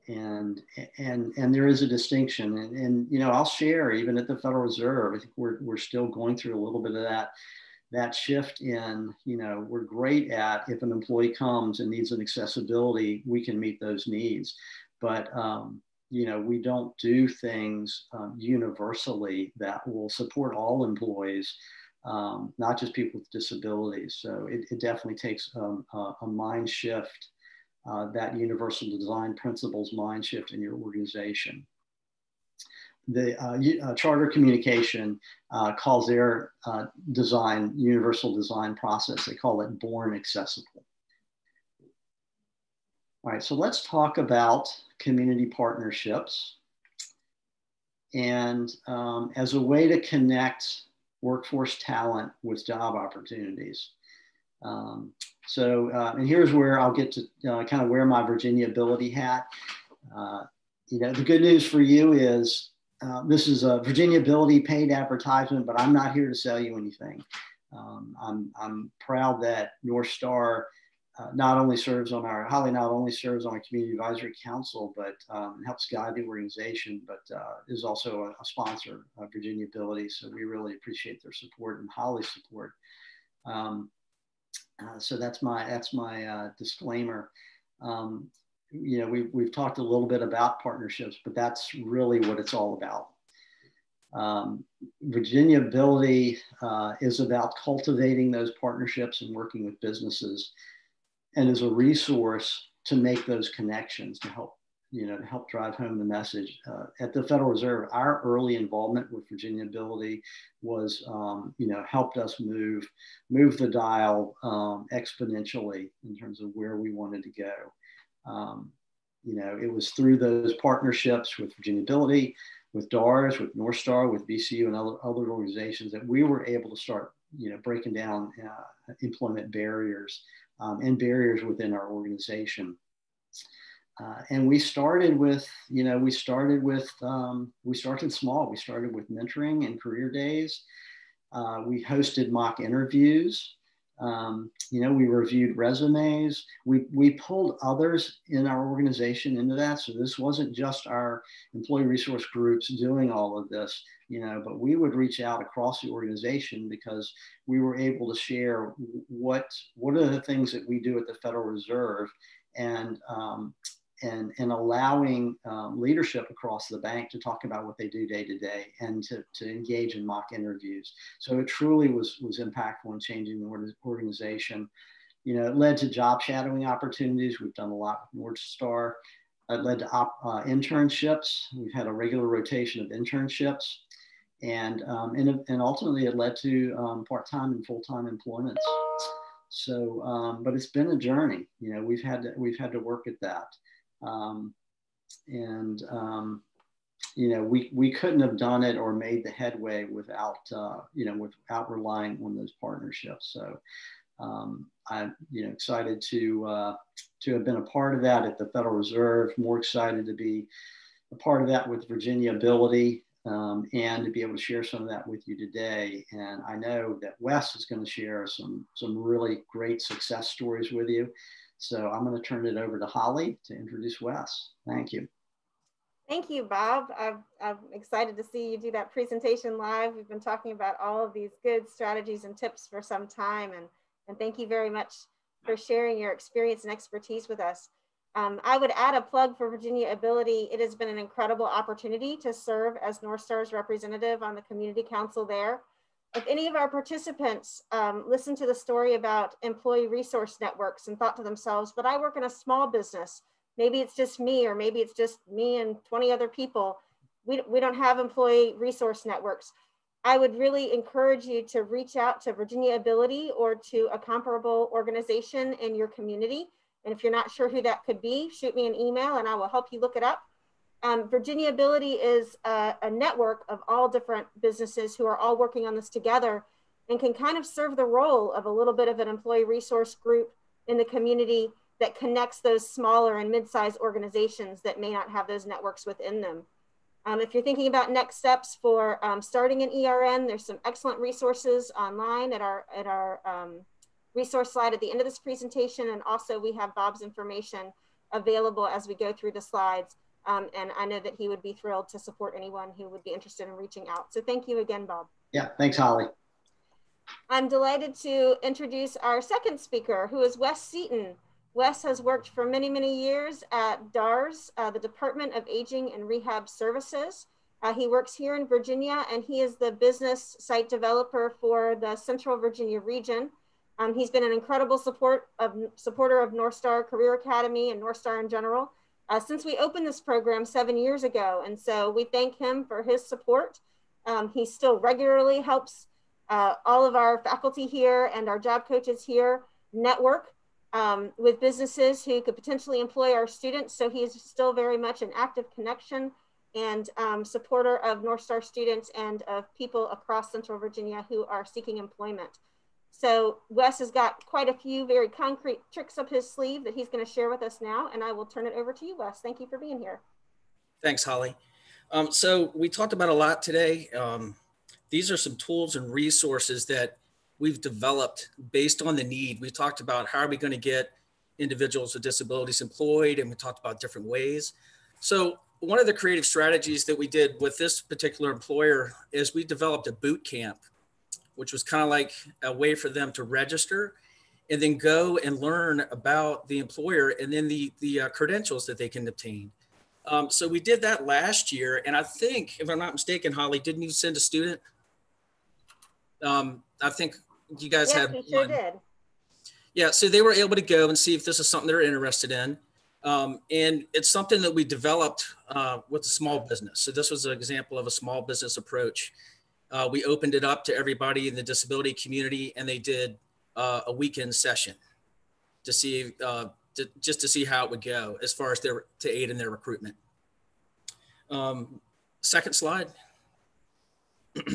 and, and, and there is a distinction. And, and, you know, I'll share even at the Federal Reserve, I think we're, we're still going through a little bit of that, that shift in, you know, we're great at if an employee comes and needs an accessibility, we can meet those needs. But um, you know, we don't do things um, universally that will support all employees, um, not just people with disabilities. So it, it definitely takes um, a, a, mind shift, uh, that universal design principles mind shift in your organization. The uh, uh, Charter Communication uh, calls their uh, design universal design process, they call it born accessible. All right, so let's talk about community partnerships. And um, as a way to connect workforce talent with job opportunities. Um, so, uh, and here's where I'll get to uh, kind of wear my Virginia Ability hat. Uh, you know, the good news for you is uh, this is a Virginia Ability paid advertisement, but I'm not here to sell you anything. Um, I'm, I'm proud that Northstar uh, not only serves on our Holly not only serves on our community advisory council, but um, helps guide the organization, but uh, is also a, a, sponsor of Virginia Ability. So we really appreciate their support and Holly's support. Um, uh, so that's my that's my uh, disclaimer. Um, you know, we've we've talked a little bit about partnerships, but that's really what it's all about. Um, Virginia Ability uh, is about cultivating those partnerships and working with businesses and as a resource to make those connections to help you know to help drive home the message uh, at the federal reserve our early involvement with virginia ability was um, you know helped us move move the dial um, exponentially in terms of where we wanted to go. Um, you know it was through those partnerships with virginia ability with DARS, with Northstar, with VCU, and other, other organizations that we were able to start, you know, breaking down uh, employment barriers um, and barriers within our organization. Uh, and we started with, you know, we started with, um, we started small. We started with mentoring and career days. Uh, we hosted mock interviews. Um, you know, we reviewed resumes. We, we pulled others in our organization into that. So this wasn't just our employee resource groups doing all of this, you know, but we would reach out across the organization because we were able to share what, what are the things that we do at the Federal Reserve and, um, and, and allowing um, leadership across the bank to talk about what they do day to day and to, to engage in mock interviews. So it truly was, was impactful in changing the organization. You know, it led to job shadowing opportunities. We've done a lot with North Star. It led to op, uh, internships. We've had a regular rotation of internships. and um, and, and ultimately it led to um, part-time and full-time employments. So, um, but it's been a journey. You know, we've had to we've had to work at that, um, and um, you know, we we couldn't have done it or made the headway without uh, you know without relying on those partnerships. So. Um, I'm you know excited to uh, to have been a part of that at the Federal Reserve. More excited to be a part of that with Virginia Ability um, and to be able to share some of that with you today. And I know that Wes is going to share some, some really great success stories with you. So I'm going to turn it over to Holly to introduce Wes. Thank you. Thank you, Bob. I'm, I'm excited to see you do that presentation live. We've been talking about all of these good strategies and tips for some time. And, and thank you very much for sharing your experience and expertise with us. Um, I would add a plug for Virginia Ability. It has been an incredible opportunity to serve as Northstar's representative on the community council there. If any of our participants um, listened to the story about employee resource networks and thought to themselves, but I work in a small business, maybe it's just me or maybe it's just me and 20 other people, we, we don't have employee resource networks. I would really encourage you to reach out to Virginia Ability or to a comparable organization in your community and if you're not sure who that could be, shoot me an email and I will help you look it up. Um, Virginia Ability is a, a, network of all different businesses who are all working on this together and can kind of serve the role of a little bit of an employee resource group in the community that connects those smaller and mid-sized organizations that may not have those networks within them. Um, if you're thinking about next steps for um, starting an ERN, there's some excellent resources online at our, at our um, resource slide at the end of this presentation. And also we have Bob's information available as we go through the slides. Um, and I know that he would be thrilled to support anyone who would be interested in reaching out. So thank you again, Bob. Yeah, thanks, Holly. I'm delighted to introduce our second speaker, who is Wes Seaton. Wes has worked for many, many years at DARS, uh, the Department of Aging and Rehab Services. Uh, he works here in Virginia, and he is the business site developer for the Central Virginia region. Um, he's been an incredible support of, supporter of Northstar Career Academy and Northstar in general uh, since we opened this program seven years ago. And so we thank him for his support. Um, he still regularly helps uh, all of our faculty here and our job coaches here network um, with businesses who could potentially employ our students. So he's still very much an active connection and um, supporter of Northstar students and of people across Central Virginia who are seeking employment. So Wes has got quite a few very concrete tricks up his sleeve that he's going to share with us now. And I will turn it over to you, Wes. Thank you for being here. Thanks, Holly. Um, so we talked about a lot today. Um, these are some tools and resources that we've developed based on the need. We talked about how are we going to get individuals with disabilities employed, and we talked about different ways. So one of the creative strategies that we did with this particular employer is we developed a boot camp which was kind of like a way for them to register and then go and learn about the employer and then the, the uh, credentials that they can obtain. Um, so we did that last year. And I think, if I'm not mistaken, Holly, didn't you send a student? Um, I think you guys yes, had we sure did. Yeah, so they were able to go and see if this is something they're interested in. Um, and it's something that we developed uh, with a small business. So this was an example of a small business approach uh, we opened it up to everybody in the disability community and they did uh, a weekend session to see uh, to, just to see how it would go as far as their to aid in their recruitment. Um, second slide.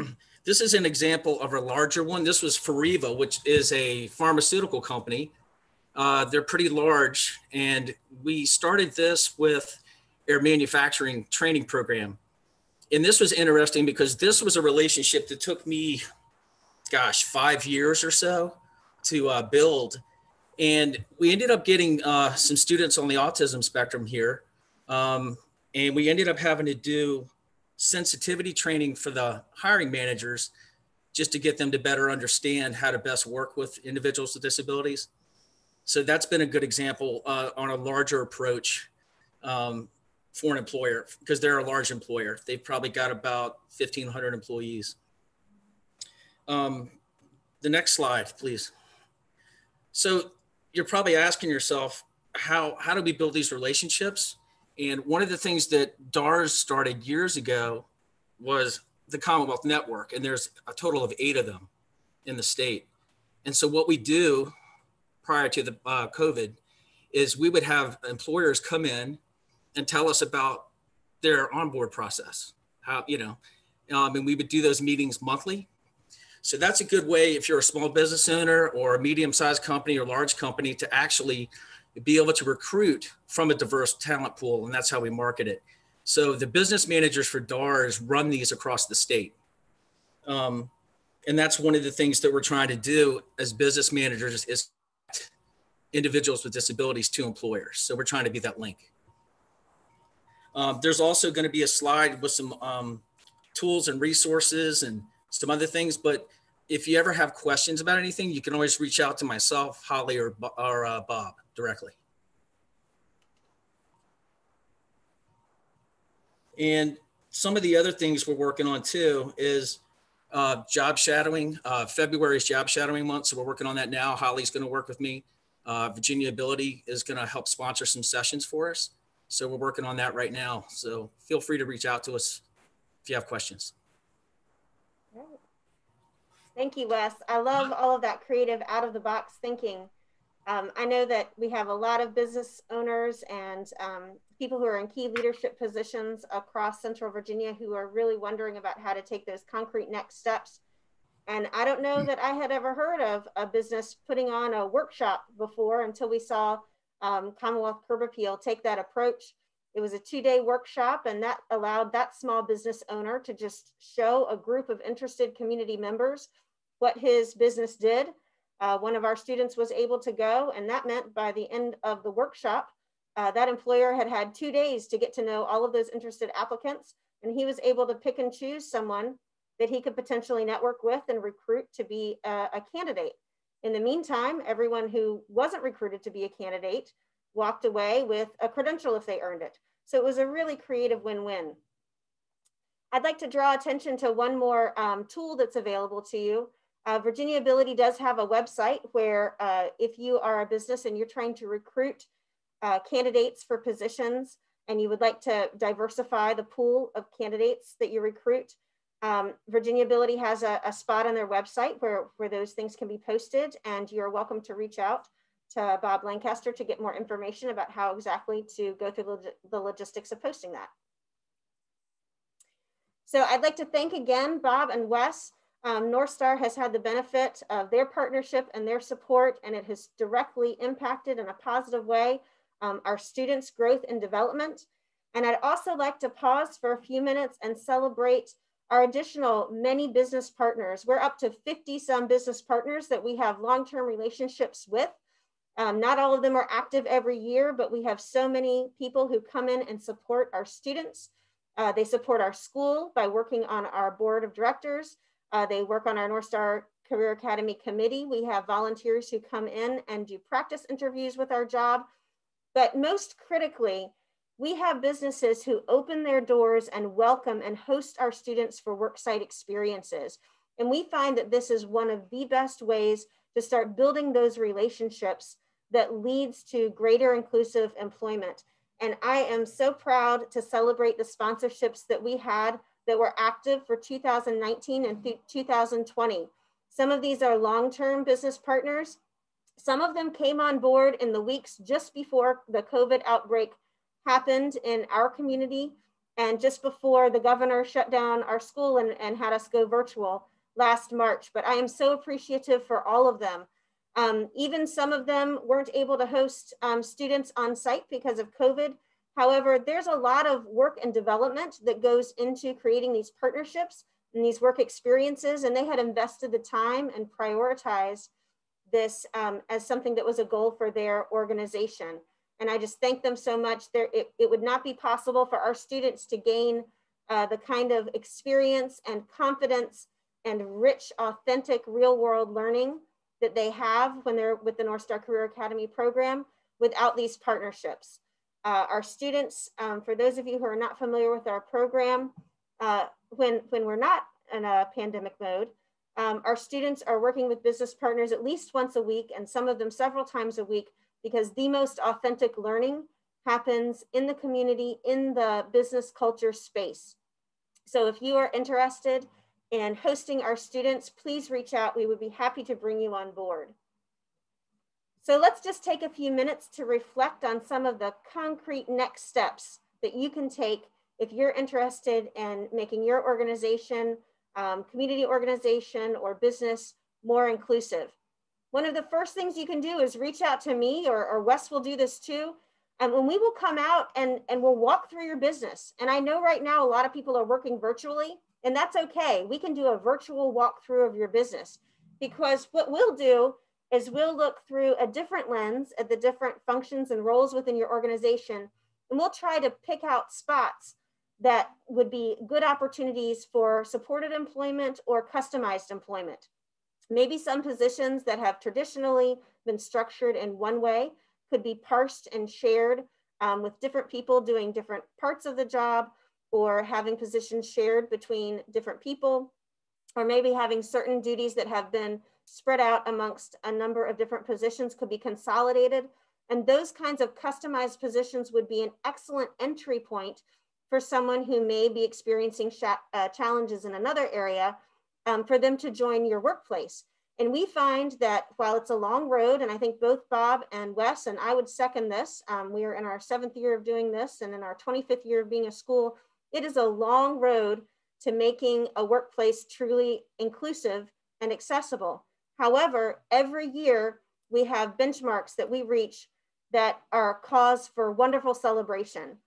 This is an example of a larger one. This was Fariva, which is a pharmaceutical company. Uh, they're pretty large and we started this with their manufacturing training program and this was interesting because this was a relationship that took me, gosh, five years or so to uh, build. And we ended up getting uh, some students on the autism spectrum here. Um, and we ended up having to do sensitivity training for the hiring managers just to get them to better understand how to best work with individuals with disabilities. So that's been a good example uh, on a larger approach um, for an employer because they're a large employer. They've probably got about 1,500 employees. Um, the next slide, please. So you're probably asking yourself, how, how do we build these relationships? And one of the things that DARS started years ago was the Commonwealth Network, and there's a total of eight of them in the state. And so what we do prior to the uh, COVID is we would have employers come in and tell us about their onboard process. How you know, um, and we would do those meetings monthly. So that's a good way if you're a small business owner or a medium-sized company or large company to actually be able to recruit from a diverse talent pool, and that's how we market it. So the business managers for DARS run these across the state. Um, and that's one of the things that we're trying to do as business managers is individuals with disabilities to employers. So we're trying to be that link. Um, there's also going to be a slide with some um, tools and resources and some other things. But if you ever have questions about anything, you can always reach out to myself, Holly, or, or uh, Bob directly. And some of the other things we're working on too is uh, job shadowing. Uh, February is job shadowing month, so we're working on that now. Holly's going to work with me. Uh, Virginia Ability is going to help sponsor some sessions for us. So we're working on that right now. So feel free to reach out to us if you have questions. Thank you, Wes. I love all of that creative out of the box thinking. Um, I know that we have a lot of business owners and um, people who are in key leadership positions across Central Virginia who are really wondering about how to take those concrete next steps. And I don't know that I had ever heard of a business putting on a workshop before until we saw um, Commonwealth Curb Appeal take that approach. It was a two day workshop, and that allowed that small business owner to just show a group of interested community members what his business did uh, one of our students was able to go, and that meant by the end of the workshop, uh, that employer had had two days to get to know all of those interested applicants, and he was able to pick and choose someone that he could potentially network with and recruit to be a, a candidate. In the meantime, everyone who wasn't recruited to be a candidate walked away with a credential if they earned it. So it was a really creative win-win. I'd like to draw attention to one more um, tool that's available to you. Uh, Virginia Ability does have a website where uh, if you are a business and you're trying to recruit uh, candidates for positions and you would like to diversify the pool of candidates that you recruit, um, Virginia Ability has a, a, spot on their website where, where those things can be posted and you're welcome to reach out to Bob Lancaster to get more information about how exactly to go through the, the logistics of posting that. So I'd like to thank again Bob and Wes um, Northstar has had the benefit of their partnership and their support, and it has directly impacted in a positive way um, our students' growth and development. And I'd also like to pause for a few minutes and celebrate our additional many business partners. We're up to 50 some business partners that we have long-term relationships with. Um, not all of them are active every year, but we have so many people who come in and support our students. Uh, they support our school by working on our board of directors. Uh, they work on our Northstar Career Academy committee. We have volunteers who come in and do practice interviews with our job. But most critically, we have businesses who open their doors and welcome and host our students for worksite experiences. And we find that this is one of the best ways to start building those relationships that leads to greater inclusive employment. And I am so proud to celebrate the sponsorships that we had that were active for 2019 and 2020. Some of these are long-term business partners. Some of them came on board in the weeks just before the COVID outbreak happened in our community and just before the governor shut down our school and, and had us go virtual last March. But I am so appreciative for all of them. Um, even some of them weren't able to host um, students on site because of COVID, However, there's a lot of work and development that goes into creating these partnerships and these work experiences, and they had invested the time and prioritized this um, as something that was a goal for their organization. And I just thank them so much. There, it, it would not be possible for our students to gain uh, the kind of experience and confidence and rich, authentic, real world learning that they have when they're with the Northstar Career Academy program without these partnerships. Uh, our students, um, for those of you who are not familiar with our program, uh, when, when we're not in a pandemic mode, um, our students are working with business partners at least once a week and some of them several times a week because the most authentic learning happens in the community, in the business culture space. So if you are interested in hosting our students, please reach out. We would be happy to bring you on board. So let's just take a few minutes to reflect on some of the concrete next steps that you can take if you're interested in making your organization, um, community organization, or business more inclusive. One of the first things you can do is reach out to me, or, or Wes will do this too, and when we will come out and, and we'll walk through your business. And I know right now a lot of people are working virtually, and that's okay. We can do a virtual walkthrough of your business because what we'll do is we'll look through a different lens at the different functions and roles within your organization, and we'll try to pick out spots that would be good opportunities for supported employment or customized employment. Maybe some positions that have traditionally been structured in one way could be parsed and shared um, with different people doing different parts of the job or having positions shared between different people, or maybe having certain duties that have been spread out amongst a number of different positions could be consolidated. And those kinds of customized positions would be an excellent entry point for someone who may be experiencing uh, challenges in another area um, for them to join your workplace. And we find that while it's a long road, and I think both Bob and Wes, and I would second this, um, we are in our seventh year of doing this and in our 25th year of being a school, it is a long road to making a workplace truly inclusive and accessible. However, every year we have benchmarks that we reach that are cause for wonderful celebration.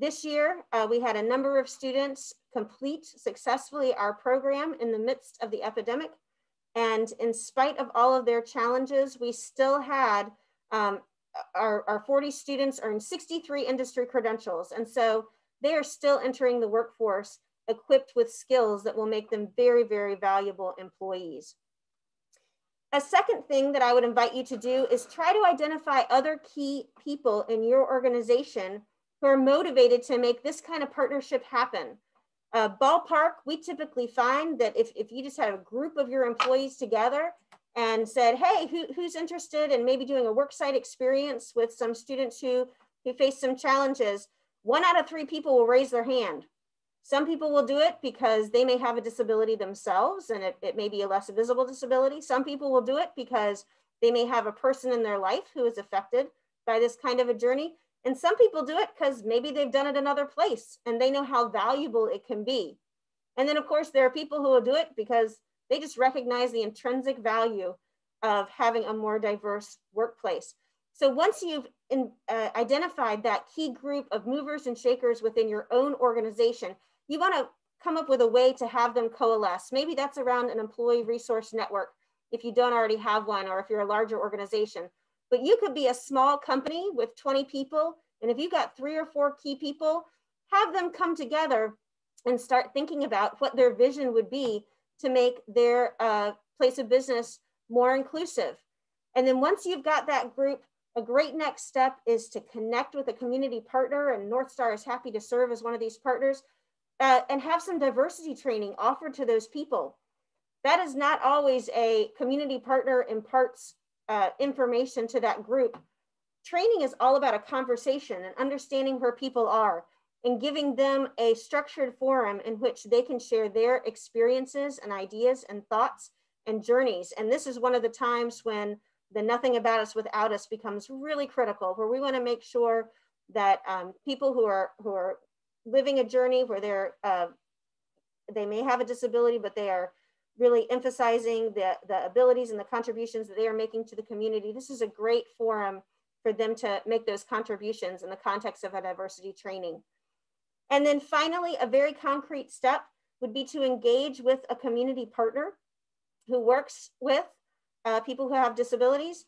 This year, uh, we had a number of students complete successfully our program in the midst of the epidemic. And in spite of all of their challenges, we still had um, our, our 40 students earn 63 industry credentials. And so they are still entering the workforce equipped with skills that will make them very, very valuable employees. A second thing that I would invite you to do is try to identify other key people in your organization who are motivated to make this kind of partnership happen. Uh, ballpark, we typically find that if, if you just had a group of your employees together and said, hey, who, who's interested in maybe doing a worksite experience with some students who, who face some challenges, one out of three people will raise their hand. Some people will do it because they may have a disability themselves and it, it may be a less visible disability. Some people will do it because they may have a person in their life who is affected by this kind of a journey. And some people do it because maybe they've done it another place and they know how valuable it can be. And then, of course, there are people who will do it because they just recognize the intrinsic value of having a more diverse workplace. So once you've in, uh, identified that key group of movers and shakers within your own organization, you want to come up with a way to have them coalesce. Maybe that's around an employee resource network if you don't already have one or if you're a larger organization. But you could be a small company with 20 people. And if you've got three or four key people, have them come together and start thinking about what their vision would be to make their uh, place of business more inclusive. And then once you've got that group a great next step is to connect with a community partner, and Northstar is happy to serve as one of these partners, uh, and have some diversity training offered to those people. That is not always a community partner imparts uh, information to that group. Training is all about a conversation and understanding where people are and giving them a structured forum in which they can share their experiences and ideas and thoughts and journeys. And this is one of the times when the nothing about us without us becomes really critical where we want to make sure that um, people who are who are living a journey where they're uh, they may have a disability but they are really emphasizing the, the abilities and the contributions that they are making to the community. This is a great forum for them to make those contributions in the context of a diversity training. And then finally a very concrete step would be to engage with a community partner who works with uh, people who have disabilities.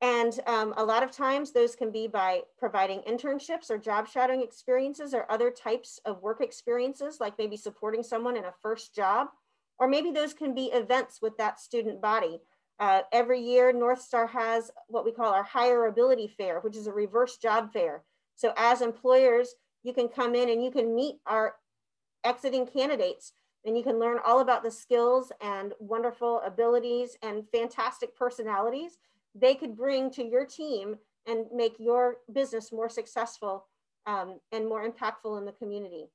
And um, a lot of times those can be by providing internships or job shadowing experiences or other types of work experiences, like maybe supporting someone in a first job, or maybe those can be events with that student body. Uh, every year, Northstar has what we call our Hire Ability Fair, which is a reverse job fair. So as employers, you can come in and you can meet our exiting candidates and you can learn all about the skills and wonderful abilities and fantastic personalities they could bring to your team and make your business more successful um, and more impactful in the community.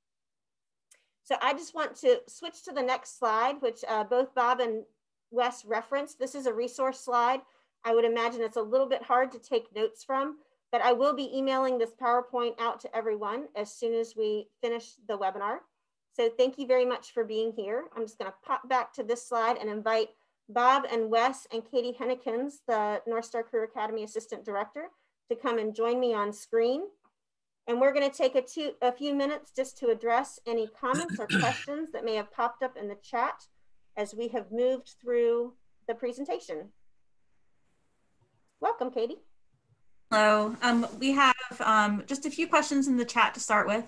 So I just want to switch to the next slide, which uh, both Bob and Wes referenced. This is a resource slide. I would imagine it's a little bit hard to take notes from, but I will be emailing this PowerPoint out to everyone as soon as we finish the webinar. So thank you very much for being here. I'm just gonna pop back to this slide and invite Bob and Wes and Katie Hennekins, the Northstar Career Academy Assistant Director, to come and join me on screen. And we're gonna take a, two, a few minutes just to address any comments or questions that may have popped up in the chat as we have moved through the presentation. Welcome, Katie. Hello. Um, we have um, just a few questions in the chat to start with.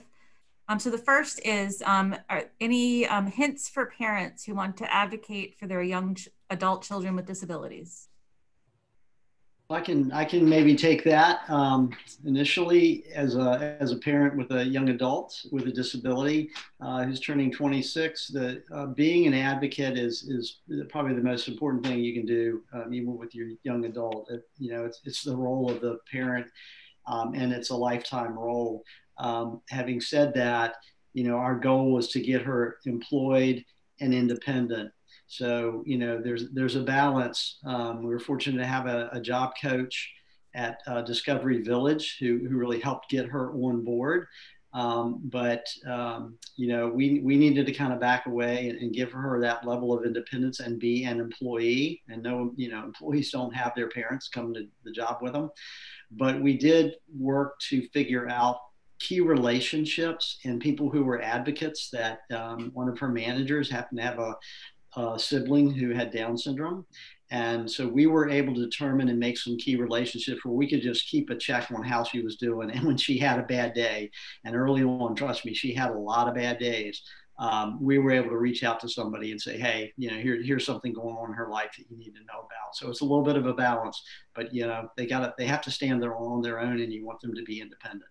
Um, so the first is, um, any um, hints for parents who want to advocate for their young ch adult children with disabilities? I can I can maybe take that um, initially as a as a parent with a young adult with a disability uh, who's turning 26. The uh, being an advocate is is probably the most important thing you can do um, even with your young adult. It, you know, it's it's the role of the parent, um, and it's a lifetime role. Um, having said that, you know, our goal was to get her employed and independent. So, you know, there's there's a balance. Um, we were fortunate to have a, a job coach at uh, Discovery Village who, who really helped get her on board. Um, but um, you know, we we needed to kind of back away and, and, give her that level of independence and be an employee. And no, you know, employees don't have their parents come to the job with them. But we did work to figure out key relationships and people who were advocates that um, one of her managers happened to have a, a, sibling who had Down syndrome. And so we were able to determine and make some key relationships where we could just keep a check on how she was doing. And when she had a bad day, and early on, trust me, she had a lot of bad days. Um, we were able to reach out to somebody and say, hey, you know, here, here's something going on in her life that you need to know about. So it's a little bit of a balance, but you know, they got to, they have to stand there on their own, and you want them to be independent.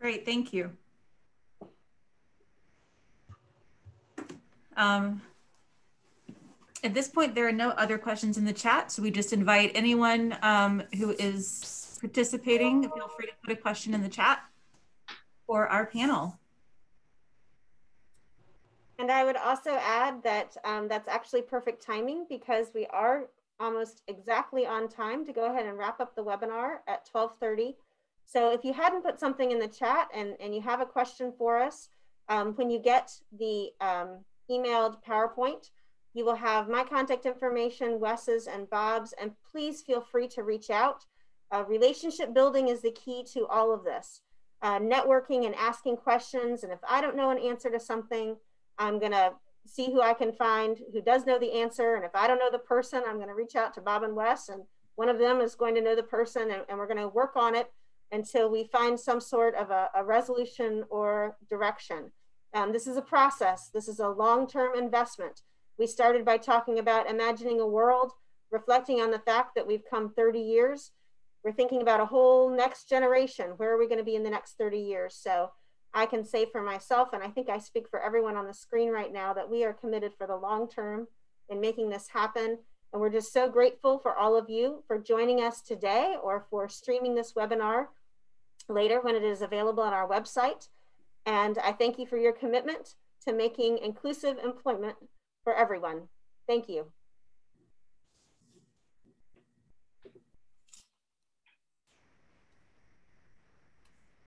Great, thank you. Um, at this point, there are no other questions in the chat, so we just invite anyone um, who is participating, feel free to put a question in the chat for our panel. And I would also add that um, that's actually perfect timing because we are almost exactly on time to go ahead and wrap up the webinar at 1230. So if you hadn't put something in the chat and, and you have a question for us, um, when you get the um, emailed PowerPoint, you will have my contact information, Wes's and Bob's, and please feel free to reach out. Uh, relationship building is the key to all of this. Uh, networking and asking questions. And if I don't know an answer to something, I'm going to see who I can find who does know the answer. And if I don't know the person, I'm going to reach out to Bob and Wes, and one of them is going to know the person, and, and we're going to work on it until we find some sort of a, a resolution or direction. Um, this is a process. This is a long-term investment. We started by talking about imagining a world, reflecting on the fact that we've come 30 years. We're thinking about a whole next generation. Where are we going to be in the next 30 years? So I can say for myself, and I think I speak for everyone on the screen right now, that we are committed for the long term in making this happen. And we're just so grateful for all of you for joining us today or for streaming this webinar later when it is available on our website. And I thank you for your commitment to making inclusive employment for everyone. Thank you.